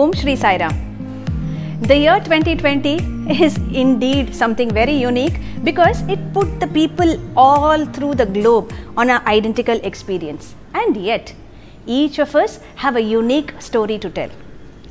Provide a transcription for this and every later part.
Om Shri Sai Ram. The year 2020 is indeed something very unique because it put the people all through the globe on an identical experience. And yet, each of us have a unique story to tell.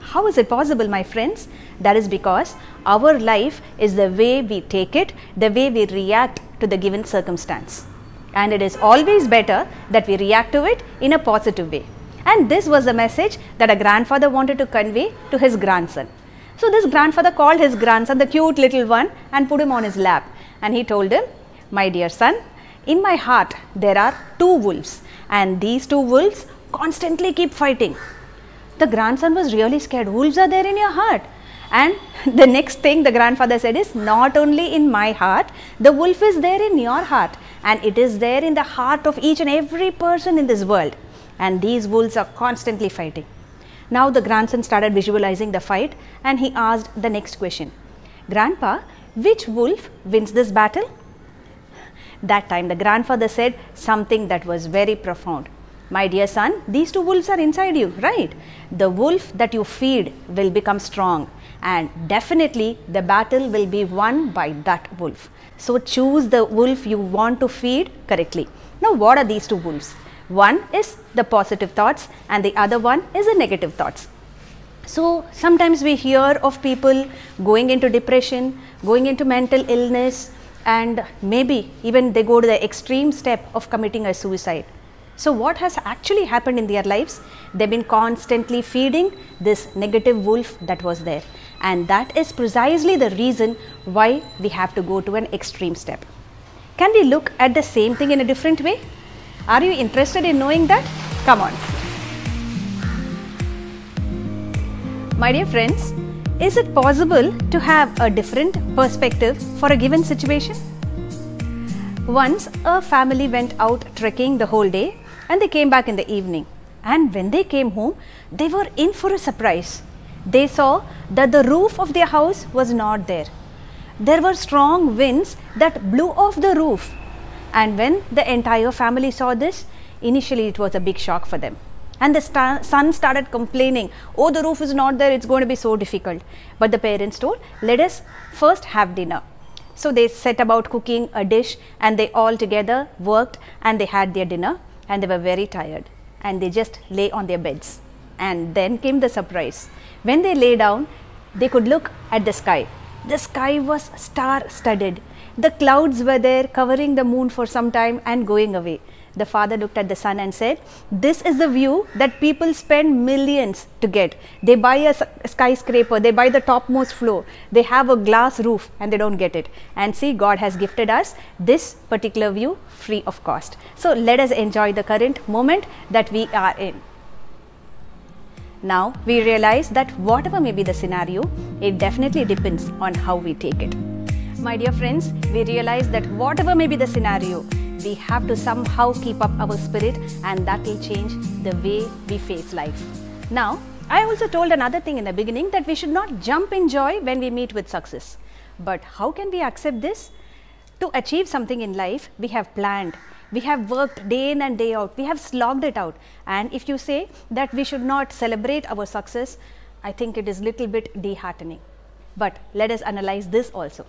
How is it possible, my friends? That is because our life is the way we take it, the way we react to the given circumstance. And it is always better that we react to it in a positive way. And this was the message that a grandfather wanted to convey to his grandson. So, this grandfather called his grandson, the cute little one, and put him on his lap. And he told him, My dear son, in my heart there are two wolves, and these two wolves constantly keep fighting. The grandson was really scared. Wolves are there in your heart. And the next thing the grandfather said is, Not only in my heart, the wolf is there in your heart, and it is there in the heart of each and every person in this world. And these wolves are constantly fighting. Now the grandson started visualizing the fight and he asked the next question Grandpa, which wolf wins this battle? That time the grandfather said something that was very profound. My dear son, these two wolves are inside you, right? The wolf that you feed will become strong, and definitely the battle will be won by that wolf. So choose the wolf you want to feed correctly. Now, what are these two wolves? One is the positive thoughts, and the other one is the negative thoughts. So, sometimes we hear of people going into depression, going into mental illness, and maybe even they go to the extreme step of committing a suicide. So, what has actually happened in their lives? They've been constantly feeding this negative wolf that was there, and that is precisely the reason why we have to go to an extreme step. Can we look at the same thing in a different way? Are you interested in knowing that? Come on. My dear friends, is it possible to have a different perspective for a given situation? Once a family went out trekking the whole day and they came back in the evening. And when they came home, they were in for a surprise. They saw that the roof of their house was not there. There were strong winds that blew off the roof. And when the entire family saw this, initially it was a big shock for them. And the sta- son started complaining, Oh, the roof is not there, it's going to be so difficult. But the parents told, Let us first have dinner. So they set about cooking a dish and they all together worked and they had their dinner and they were very tired and they just lay on their beds. And then came the surprise. When they lay down, they could look at the sky. The sky was star studded. The clouds were there covering the moon for some time and going away. The father looked at the son and said, This is the view that people spend millions to get. They buy a skyscraper, they buy the topmost floor, they have a glass roof and they don't get it. And see, God has gifted us this particular view free of cost. So let us enjoy the current moment that we are in. Now we realize that whatever may be the scenario, it definitely depends on how we take it. My dear friends, we realize that whatever may be the scenario, we have to somehow keep up our spirit and that will change the way we face life. Now, I also told another thing in the beginning that we should not jump in joy when we meet with success. But how can we accept this? To achieve something in life, we have planned, we have worked day in and day out, we have slogged it out. And if you say that we should not celebrate our success, I think it is little bit disheartening. But let us analyze this also.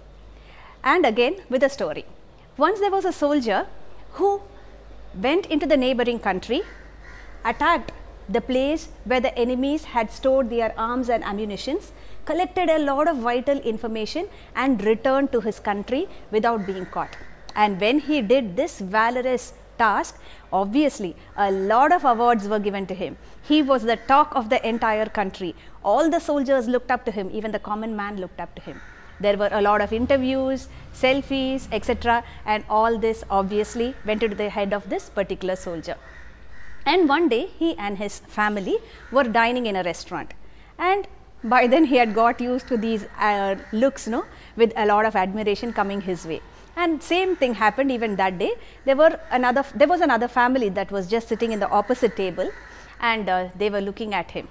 And again with a story. Once there was a soldier who went into the neighboring country, attacked the place where the enemies had stored their arms and ammunitions, collected a lot of vital information and returned to his country without being caught. And when he did this valorous task, obviously a lot of awards were given to him. He was the talk of the entire country. All the soldiers looked up to him, even the common man looked up to him. There were a lot of interviews, selfies, etc. And all this obviously went into the head of this particular soldier. And one day he and his family were dining in a restaurant. And by then he had got used to these uh, looks, no, with a lot of admiration coming his way. And same thing happened even that day. There were another, there was another family that was just sitting in the opposite table, and uh, they were looking at him.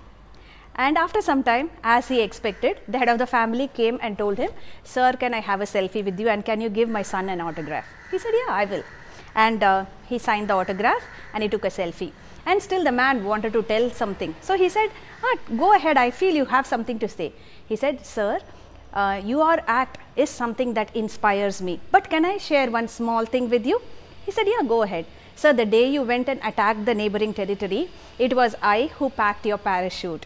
And after some time, as he expected, the head of the family came and told him, Sir, can I have a selfie with you and can you give my son an autograph? He said, Yeah, I will. And uh, he signed the autograph and he took a selfie. And still the man wanted to tell something. So he said, ah, Go ahead, I feel you have something to say. He said, Sir, uh, your act is something that inspires me. But can I share one small thing with you? He said, Yeah, go ahead. Sir, the day you went and attacked the neighboring territory, it was I who packed your parachute.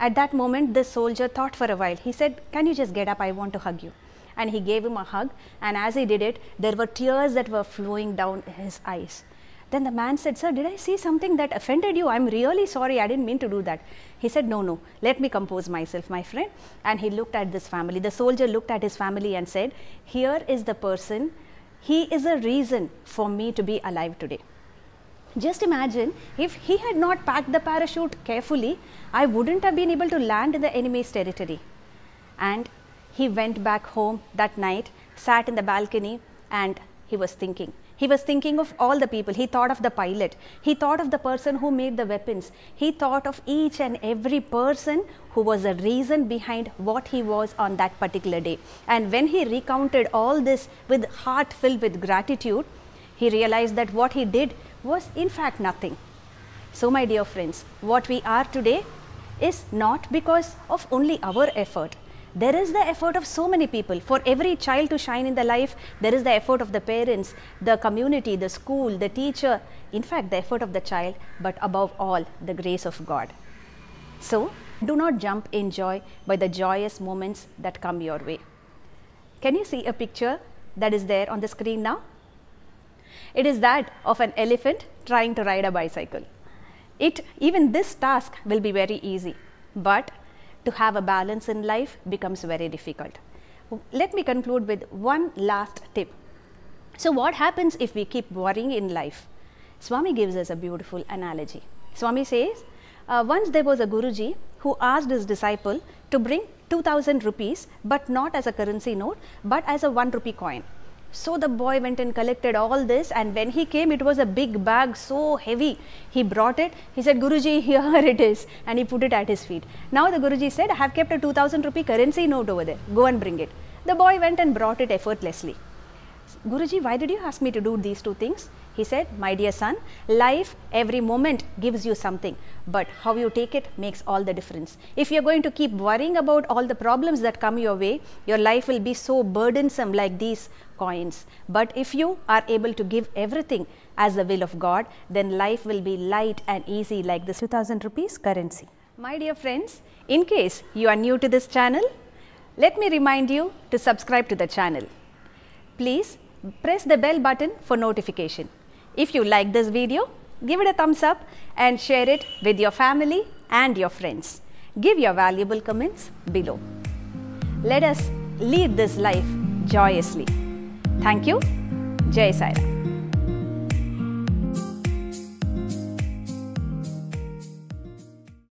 At that moment, the soldier thought for a while. He said, Can you just get up? I want to hug you. And he gave him a hug. And as he did it, there were tears that were flowing down his eyes. Then the man said, Sir, did I see something that offended you? I'm really sorry. I didn't mean to do that. He said, No, no, let me compose myself, my friend. And he looked at this family. The soldier looked at his family and said, Here is the person. He is a reason for me to be alive today. Just imagine if he had not packed the parachute carefully, I wouldn't have been able to land in the enemy's territory. And he went back home that night, sat in the balcony, and he was thinking. He was thinking of all the people. He thought of the pilot. He thought of the person who made the weapons. He thought of each and every person who was the reason behind what he was on that particular day. And when he recounted all this with heart filled with gratitude, he realized that what he did was in fact nothing. So, my dear friends, what we are today is not because of only our effort. There is the effort of so many people. For every child to shine in the life, there is the effort of the parents, the community, the school, the teacher, in fact, the effort of the child, but above all, the grace of God. So, do not jump in joy by the joyous moments that come your way. Can you see a picture that is there on the screen now? It is that of an elephant trying to ride a bicycle. It, even this task will be very easy, but to have a balance in life becomes very difficult. Let me conclude with one last tip. So, what happens if we keep worrying in life? Swami gives us a beautiful analogy. Swami says, uh, once there was a Guruji who asked his disciple to bring 2000 rupees, but not as a currency note, but as a 1 rupee coin. So the boy went and collected all this, and when he came, it was a big bag, so heavy. He brought it. He said, Guruji, here it is, and he put it at his feet. Now the Guruji said, I have kept a 2000 rupee currency note over there. Go and bring it. The boy went and brought it effortlessly. Guruji, why did you ask me to do these two things? He said, My dear son, life every moment gives you something, but how you take it makes all the difference. If you're going to keep worrying about all the problems that come your way, your life will be so burdensome like these coins. But if you are able to give everything as the will of God, then life will be light and easy like this 2000 rupees currency. My dear friends, in case you are new to this channel, let me remind you to subscribe to the channel. Please press the bell button for notification. If you like this video, give it a thumbs up and share it with your family and your friends. Give your valuable comments below. Let us lead this life joyously. Thank you. Jai Sai Ram.